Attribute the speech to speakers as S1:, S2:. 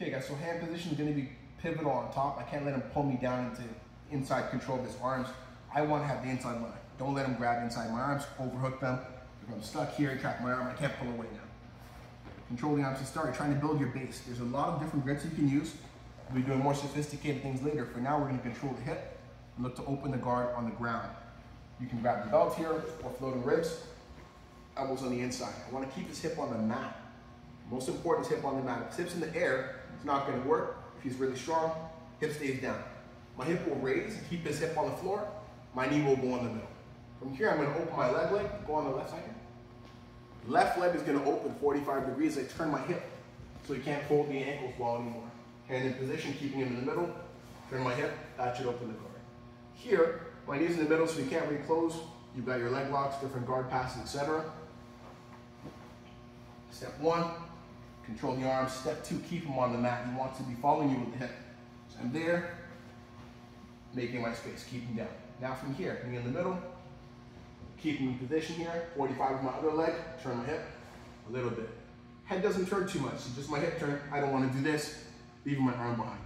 S1: Okay guys, so hand position is gonna be pivotal on top. I can't let him pull me down into inside control of his arms. I wanna have the inside line. Don't let him grab inside my arms, overhook them. If I'm stuck here, trap my arm, I can't pull away now. Control the arms to start, trying to build your base. There's a lot of different grips you can use. We'll be doing more sophisticated things later. For now, we're gonna control the hip and look to open the guard on the ground. You can grab the belt here or floating ribs, elbows on the inside. I wanna keep his hip on the mat. Most important is hip on the mat. If hip's in the air, it's not gonna work. If he's really strong, hip stays down. My hip will raise keep his hip on the floor. My knee will go in the middle. From here, I'm gonna open my leg leg, go on the left side. Left leg is gonna open 45 degrees. I turn my hip so he can't hold the ankles well anymore. Hand in position, keeping him in the middle. Turn my hip, that should open the guard. Here, my knee's in the middle so you can't reclose. You've got your leg locks, different guard passes, etc. Step one, control the arms. Step two, keep him on the mat. He wants to be following you with the hip. So I'm there, making my space, keep him down. Now from here, knee in the middle, keep him in position here, 45 with my other leg, turn my hip a little bit. Head doesn't turn too much, so just my hip turn. I don't want to do this, leaving my arm behind.